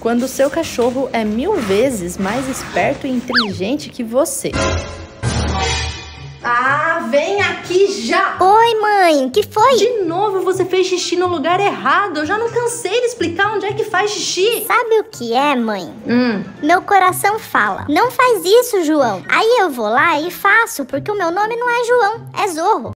Quando seu cachorro é mil vezes mais esperto e inteligente que você. Ah, vem aqui já! Oi, mãe, que foi? De novo você fez xixi no lugar errado. Eu já não cansei de explicar onde é que faz xixi. Sabe o que é, mãe? Hum. Meu coração fala: Não faz isso, João. Aí eu vou lá e faço, porque o meu nome não é João, é Zorro.